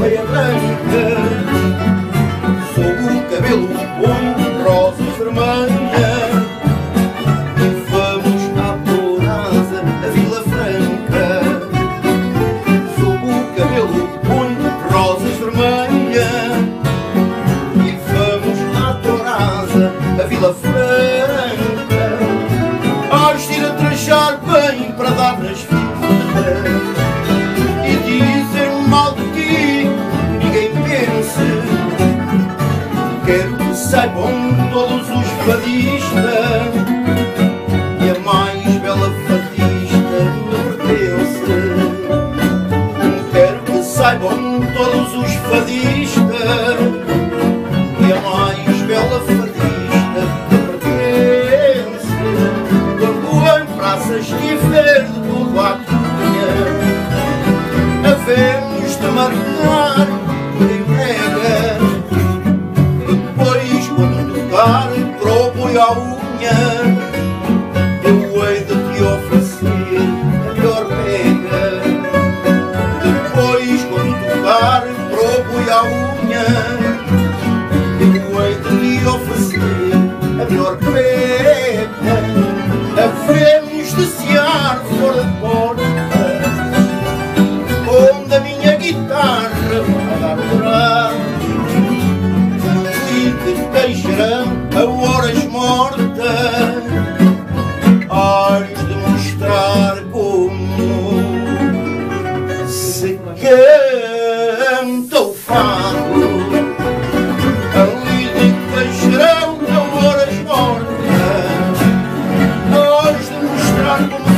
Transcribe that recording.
meia branca. Sob o cabelo um rosa vermelha Vamos à Polonasa, a Vila Franca. Sou o cabelo um rosa vermelha E vamos à Polonasa, a Vila Franca. Vais ir a trajar bem para dar nas filhas. saibam todos os fadistas que a mais bela fadista me pertence. Quero que saibam todos os fadistas que a mais bela fadista me pertence. Quando em praças que verde do lado minha, havemos de marcar. Όνομα του καρπού τρούβου. morta Há de mostrar como se canta o fado Ali de Caixerão, na horas mortas Há de mostrar como